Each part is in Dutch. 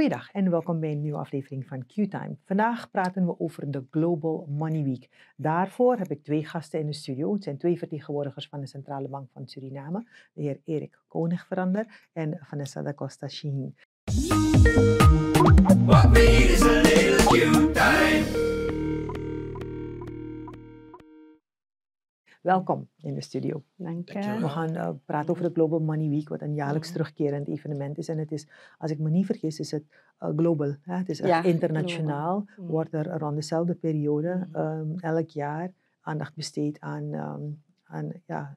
Goeiedag en welkom bij een nieuwe aflevering van Q-Time. Vandaag praten we over de Global Money Week. Daarvoor heb ik twee gasten in de studio. Het zijn twee vertegenwoordigers van de Centrale Bank van Suriname, de heer Erik Konigverander en Vanessa da Costa Shiheen. What is? Welkom in de studio. Dank je. We gaan uh, praten over de Global Money Week, wat een jaarlijks terugkerend evenement is. En het is, als ik me niet vergis, is het uh, global. Hè? Het is echt internationaal. Mm. Wordt er rond dezelfde periode um, elk jaar aandacht besteed aan, um, aan ja,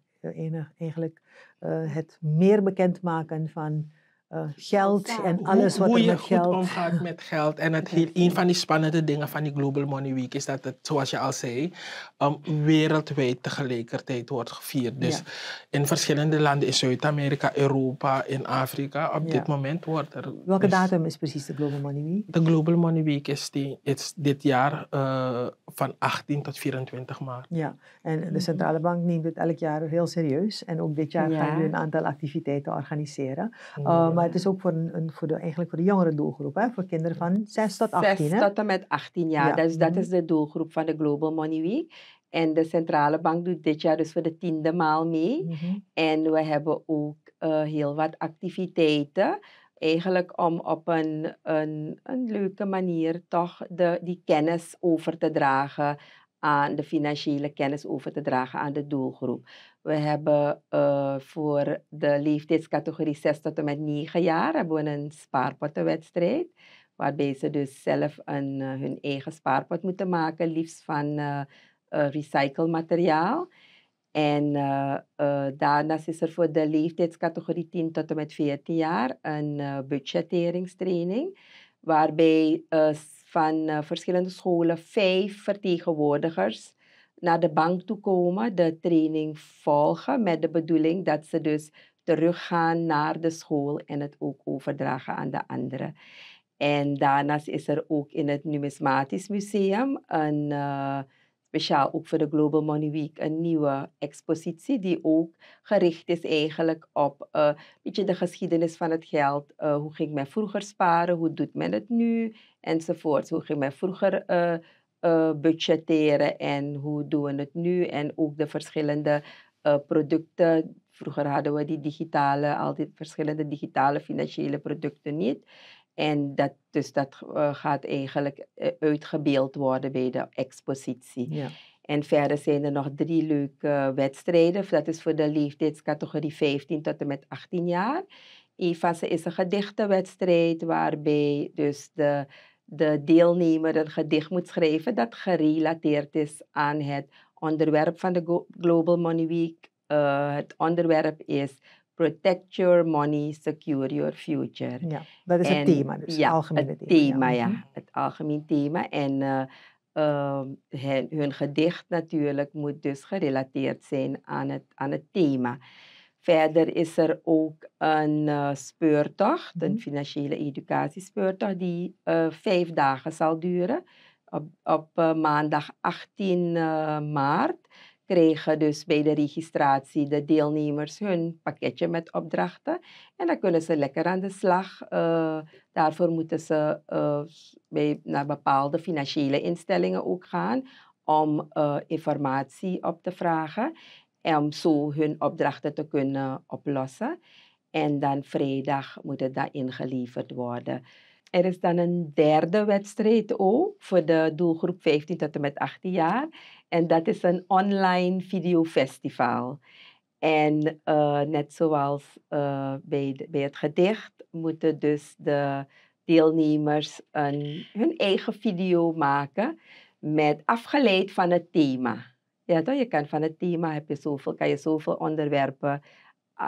eigenlijk uh, het meer bekendmaken van uh, geld en alles wat hoe er met geld... Hoe je goed omgaat met geld. En het, een van die spannende dingen van die Global Money Week is dat het, zoals je al zei, um, wereldwijd tegelijkertijd wordt gevierd. Dus ja. in verschillende landen in Zuid-Amerika, Europa, in Afrika, op ja. dit moment wordt er... Welke dus, datum is precies de Global Money Week? De Global Money Week is, die, is dit jaar uh, van 18 tot 24 maart. Ja, en de. Centrale Bank neemt het elk jaar heel serieus. En ook dit jaar ja. gaan we een aantal activiteiten organiseren. Uh, maar het is ook voor, een, een, voor, de, eigenlijk voor de jongere doelgroep, hè? voor kinderen van 6 tot 18. 6 tot en met 18 jaar. Ja. Dus dat mhm. is de doelgroep van de Global Money Week. En de centrale bank doet dit jaar dus voor de tiende maal mee. Mm -hmm. En we hebben ook uh, heel wat activiteiten. Eigenlijk om op een, een, een leuke manier toch de, die kennis over te dragen aan de financiële kennis over te dragen aan de doelgroep. We hebben uh, voor de leeftijdscategorie 6 tot en met 9 jaar hebben we een spaarpottenwedstrijd. Waarbij ze dus zelf een, uh, hun eigen spaarpot moeten maken, liefst van uh, recyclemateriaal. En daarnaast is er voor de leeftijdscategorie 10 tot en met 14 jaar een budgetteringstraining. Waarbij van verschillende scholen vijf vertegenwoordigers naar de bank toe komen, de training volgen met de bedoeling dat ze dus teruggaan naar de school en het ook overdragen aan de anderen. En daarnaast is er ook in het Numismatisch Museum een uh, speciaal ook voor de Global Money Week een nieuwe expositie die ook gericht is eigenlijk op uh, beetje de geschiedenis van het geld. Uh, hoe ging men vroeger sparen, hoe doet men het nu enzovoort. Hoe ging men vroeger uh, budgetteren en hoe doen we het nu en ook de verschillende producten. Vroeger hadden we die digitale, al die verschillende digitale financiële producten niet. En dat, dus dat uh, gaat eigenlijk uitgebeeld worden bij de expositie. Ja. En verder zijn er nog drie leuke wedstrijden. Dat is voor de leeftijdscategorie 15 tot en met 18 jaar. Een van ze is een gedichtenwedstrijd waarbij dus de de deelnemer een gedicht moet schrijven dat gerelateerd is aan het onderwerp van de Global Money Week. Uh, het onderwerp is Protect Your Money, Secure Your Future. Ja, dat is en, het thema, dus ja, het algemene het thema. ja. Mhm. het algemeen thema. En uh, uh, hun, hun, gedicht natuurlijk moet dus gerelateerd zijn aan het, aan het thema. Verder is er ook een uh, speurtocht, een mhm. financiële educatiespeurtocht, die uh, vijf dagen zal duren. Op, op maandag 18 maart krijgen dus bij de registratie de deelnemers hun pakketje met opdrachten. En dan kunnen ze lekker aan de slag. daarvoor moeten ze bij, naar bepaalde financiële instellingen ook gaan om informatie op te vragen om zo hun opdrachten te kunnen oplossen. En dan vrijdag moet het dan ingeleverd worden. Er is dan een derde wedstrijd ook voor de doelgroep 15 tot en met 18 jaar. En dat is een online videofestival. En uh, net zoals uh, bij, bij het gedicht moeten dus de deelnemers een, hun eigen video maken met afgeleid van het thema. Ja, toch? Je kan van het thema heb je zoveel, kan je zoveel onderwerpen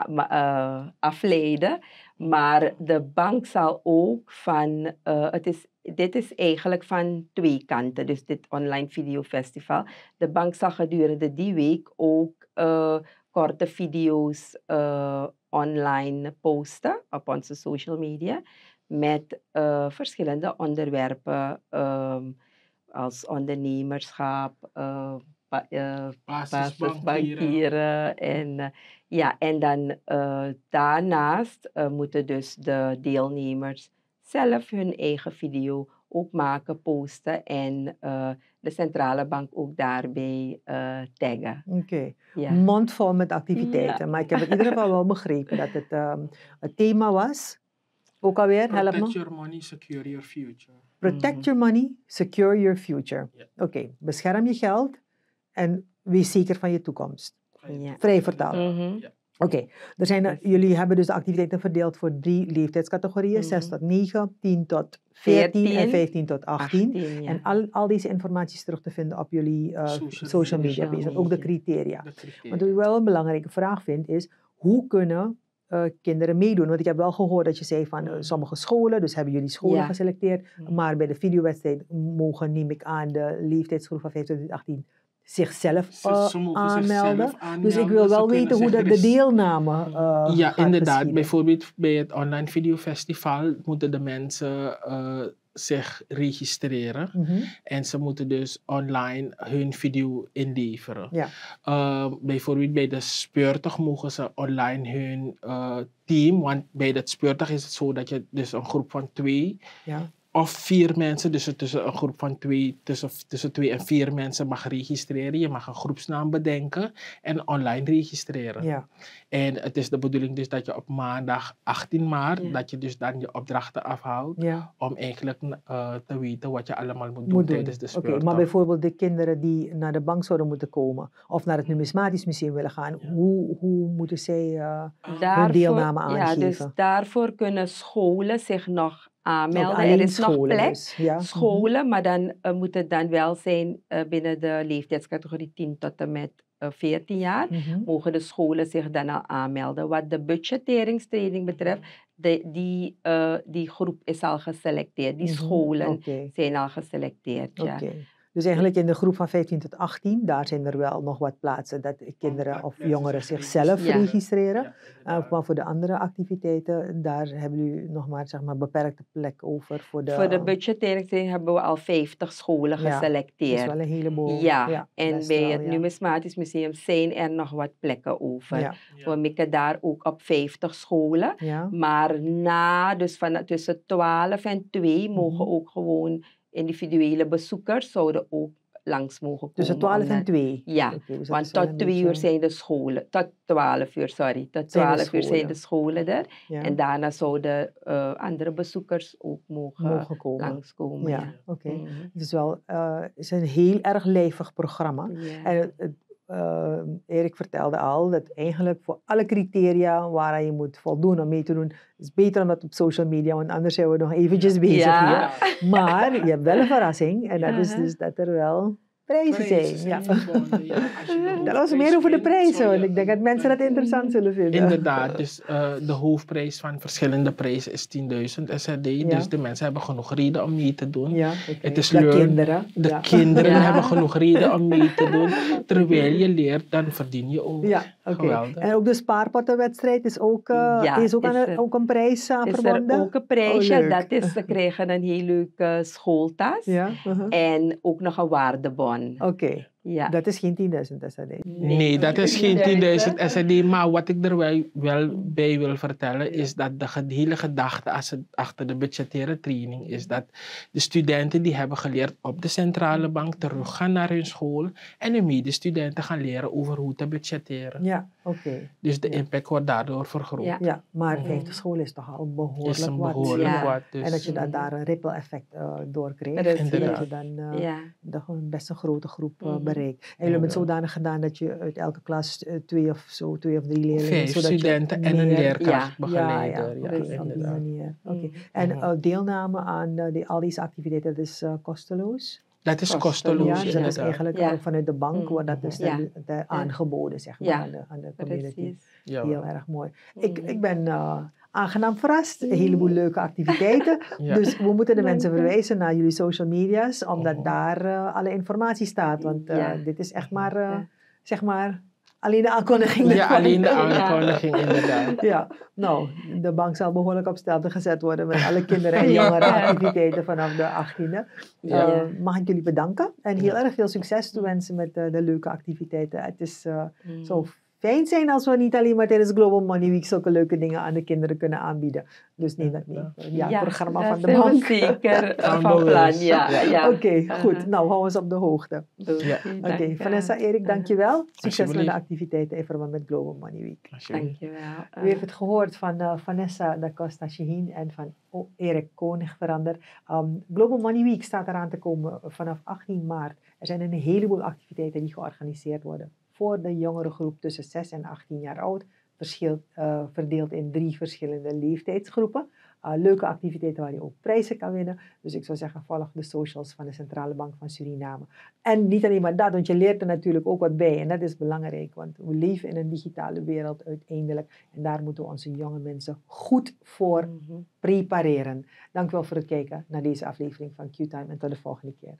uh, afleiden. Maar de bank zal ook van, uh, het is, dit is eigenlijk van twee kanten, dus dit online videofestival. De bank zal gedurende die week ook uh, korte video's online posten op onze social media met verschillende onderwerpen um, als ondernemerschap, uh, basisbankieren. En, ja, en dan uh, daarnaast moeten dus de deelnemers zelf hun eigen video ook maken, posten en uh, de centrale bank ook daarbij uh, taggen. Oké, okay. ja. mondvol met activiteiten. Ja. Maar ik heb in ieder geval wel begrepen dat het um, het thema was. Ook alweer, help Protect your money, secure your future. Protect mm. your money, secure your future. Yeah. Oké, okay. bescherm je geld en wees zeker van je toekomst. Ja. Vrij vertaald. Mm -hmm. ja. Oké, okay. jullie hebben dus de activiteiten verdeeld voor drie leeftijdscategorieën: mm -hmm. 6 tot 9, 10 tot 14, 14 en 15 tot 18. 18 ja. En al, al deze informatie is terug te vinden op jullie uh, social, social, media, media ook de criteria. de criteria. Wat ik wel een belangrijke vraag vind is: hoe kunnen uh, kinderen meedoen? Want ik heb wel gehoord dat je zei van uh, sommige scholen, dus hebben jullie scholen ja. geselecteerd, maar bij de videowedstrijd mogen, neem ik aan, de leeftijdsgroep van 15 tot 18 zichzelf uh, aanmelden. Dus ik wil wel weten hoe dat de deelname uh, Ja, inderdaad. Bijvoorbeeld bij het online videofestival moeten de mensen uh, zich registreren. Mm -hmm. En ze moeten dus online hun video inleveren. Ja. Uh, bijvoorbeeld bij de speurtocht mogen ze online hun uh, team, want bij dat speurtocht is het zo dat je dus een groep van twee ja of vier mensen, dus tussen een groep van twee, tussen, tussen twee en vier mensen mag registreren. Je mag een groepsnaam bedenken en online registreren. Ja. En het is de bedoeling dus dat je op maandag 18 maart, dat je dus dan je opdrachten afhoudt. Ja. Om eigenlijk uh, te weten wat je allemaal moet, doen, tijdens de Oké, maar bijvoorbeeld de kinderen die naar de bank zouden moeten komen. Of naar het numismatisch museum willen gaan. Hoe, hoe moeten zij uh, hun deelname aangeven? Ja, dus daarvoor kunnen scholen zich nog aanmelden. Er is nog plek, dus, ja. scholen, maar dan uh, moet het dan wel zijn uh, binnen de leeftijdscategorie 10 tot en met uh, 14 jaar. Mm -hmm. Mogen de scholen zich dan al aanmelden. Wat de budgetteringstraining betreft, de, die, die groep is al geselecteerd. Die mm -hmm. scholen okay. zijn al geselecteerd. Ja. Okay. Dus eigenlijk in de groep van 15 tot 18, daar zijn er wel nog wat plaatsen dat kinderen of jongeren zichzelf ja. registreren. Ja, uh, maar voor de andere activiteiten, daar hebben jullie nog maar, zeg maar beperkte plek over. Voor de, voor de budgettering hebben we al 50 scholen geselecteerd. dat is wel een heleboel. Ja, en bij wel, het Numismatisch Museum zijn er nog wat plekken over. We mikken daar ook op 50 scholen. Maar na, dus van tussen 12 en 2 mogen mm -hmm. ook gewoon individuele bezoekers zouden ook langs mogen komen. Tussen 12 en 2? Ja, okay, dus want tot 2 uur zijn de scholen, tot 12 uur, sorry, tot 12 uur zijn de scholen er. Ja. En daarna zouden uh, andere bezoekers ook mogen, mogen komen. langskomen. Ja, ja. oké. Okay. Mm -hmm. Het is wel uh, is een heel erg levig programma. Ja. En het, uh, Erik vertelde al dat eigenlijk voor alle criteria waar je moet voldoen om mee te doen, is beter om dat op social media, want anders zijn we nog eventjes bezig ja. hier. Maar je hebt wel een verrassing en dat is dus dat er wel prijzen zijn. Ja. dat was meer over de prijzen, want ik denk dat mensen dat interessant zullen vinden. Inderdaad, dus uh, de hoofdprijs van verschillende prijzen is 10.000 SRD. Ja. Dus de mensen hebben genoeg reden om mee te doen. Ja, okay. Het is de kinderen. De ja. kinderen hebben genoeg reden om mee te doen. Terwijl je leert, dan verdien je ook. Okay. En ook de spaarpottenwedstrijd is ook, uh, ja, is ook, is er, een, ook een prijs aan is verbonden? Er ook een prijsje. Oh, dat is, ze krijgen een heel leuke schooltas. Ja, uh -huh. En ook nog een waardebon. Oké. Okay. Ja. Dat is geen 10.000 SRD. Nee, nee, dat is geen 10.000 SRD. Maar wat ik er wel, wel bij wil vertellen is dat de hele gedachte achter de budgettaire training is dat de studenten die hebben geleerd op de centrale bank terug gaan naar hun school en de medestudenten gaan leren over hoe te budgetteren. Ja, oké. Okay. Dus de impact wordt daardoor vergroot. Ja, ja maar mm. vijfde school is toch al behoorlijk is een behoorlijk wat. wat dus. En dat je da daar een ripple effect uh, door krijgt. En dat je dan uh, ja. best een grote groep uh, bereikt. En jullie hebben het zodanig gedaan dat je uit elke klas uh, twee of zo, twee of drie leerlingen... Vijf zodat studenten en een leerkrachtbegeleider. Ja, ja, ja, ja, op die manier. Oké. Okay. En uh, deelname aan uh, die, al deze activiteiten, dat is kosteloos? Dat is kosteloos. Ja, dus dat is eigenlijk ja. vanuit de bank wordt dat dus ja. de, de aangeboden zeg maar, aan, de, aan de community. Heel erg mooi. Ik, ik ben uh, aangenaam verrast. Een heleboel leuke activiteiten. Dus we moeten de mensen verwijzen naar jullie social media's, omdat oh. daar uh, alle informatie staat. Want uh, dit is echt maar, uh, zeg maar, alleen de aankondiging. Ja, alleen de aankondiging, inderdaad. Ja, nou, de bank zal behoorlijk op stelte gezet worden met alle kinderen en jongeren activiteiten vanaf de 18e. Ja. mag ik jullie bedanken en heel erg veel succes toewensen met de leuke activiteiten. Het is mm. zo fijn zijn als we niet alleen maar tijdens Global Money Week zulke leuke dingen aan de kinderen kunnen aanbieden. Dus neem dat mee. Ja, het programma van de bank. zeker van plan, ja. ja. Oké, okay, goed. Nou, hou ons op de hoogte. Ja. Oké, okay, Vanessa, Erik, uh-huh. dankjewel. Succes met de activiteiten in verband met Global Money Week. Dankjewel. U heeft het gehoord van uh, Vanessa da Costa Shaheen en van Erik Koning verander. Um, Global Money Week staat eraan te komen vanaf 18 maart. Er zijn een heleboel activiteiten die georganiseerd worden voor de jongere groep tussen 6 en 18 jaar oud, verschil, uh, verdeeld in drie verschillende leeftijdsgroepen. Uh, leuke activiteiten waar je ook prijzen kan winnen. Dus ik zou zeggen, volg de socials van de Centrale Bank van Suriname. En niet alleen maar dat, want je leert er natuurlijk ook wat bij. En dat is belangrijk, want we leven in een digitale wereld uiteindelijk. En daar moeten we onze jonge mensen goed voor mhm. prepareren. Dank u wel voor het kijken naar deze aflevering van Q-Time en tot de volgende keer.